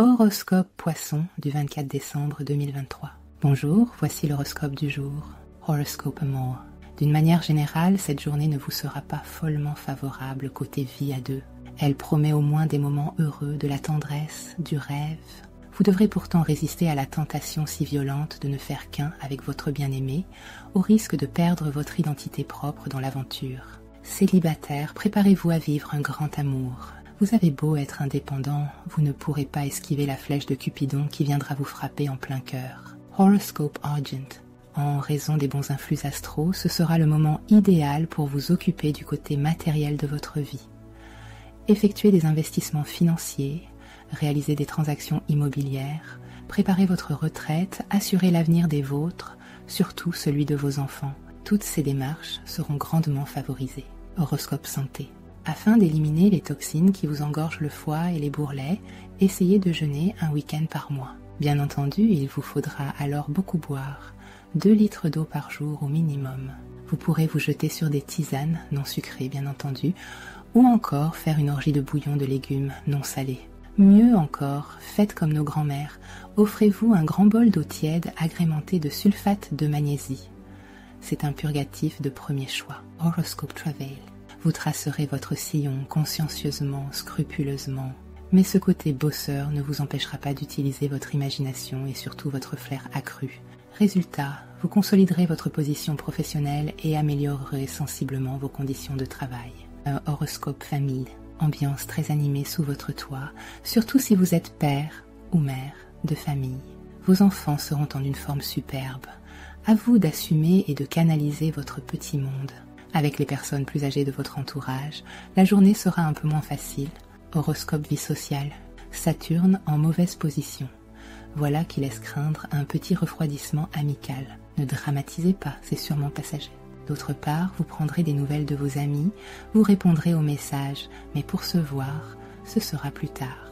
Horoscope Poisson du 24 décembre 2023. Bonjour, voici l'horoscope du jour. Horoscope Amour. D'une manière générale, cette journée ne vous sera pas follement favorable côté vie à deux. Elle promet au moins des moments heureux, de la tendresse, du rêve. Vous devrez pourtant résister à la tentation si violente de ne faire qu'un avec votre bien-aimé, au risque de perdre votre identité propre dans l'aventure. Célibataire, préparez-vous à vivre un grand amour. Vous avez beau être indépendant, vous ne pourrez pas esquiver la flèche de Cupidon qui viendra vous frapper en plein cœur. Horoscope Argent. En raison des bons influx astraux, ce sera le moment idéal pour vous occuper du côté matériel de votre vie. Effectuez des investissements financiers, réaliser des transactions immobilières, préparer votre retraite, assurer l'avenir des vôtres, surtout celui de vos enfants. Toutes ces démarches seront grandement favorisées. Horoscope santé. Afin d'éliminer les toxines qui vous engorgent le foie et les bourrelets, essayez de jeûner un week-end par mois. Bien entendu, il vous faudra alors beaucoup boire, 2 litres d'eau par jour au minimum. Vous pourrez vous jeter sur des tisanes, non sucrées bien entendu, ou encore faire une orgie de bouillon de légumes non salés. Mieux encore, faites comme nos grands-mères, offrez-vous un grand bol d'eau tiède agrémenté de sulfate de magnésie. C'est un purgatif de premier choix. Horoscope Travail. Vous tracerez votre sillon consciencieusement, scrupuleusement. Mais ce côté bosseur ne vous empêchera pas d'utiliser votre imagination et surtout votre flair accru. Résultat, vous consoliderez votre position professionnelle et améliorerez sensiblement vos conditions de travail. Horoscope famille ambiance très animée sous votre toit, surtout si vous êtes père ou mère de famille. Vos enfants seront en une forme superbe. À vous d'assumer et de canaliser votre petit monde. Avec les personnes plus âgées de votre entourage, la journée sera un peu moins facile. Horoscope vie sociale. Saturne en mauvaise position. Voilà qui laisse craindre un petit refroidissement amical. Ne dramatisez pas, c'est sûrement passager. D'autre part, vous prendrez des nouvelles de vos amis, vous répondrez aux messages, mais pour se voir, ce sera plus tard.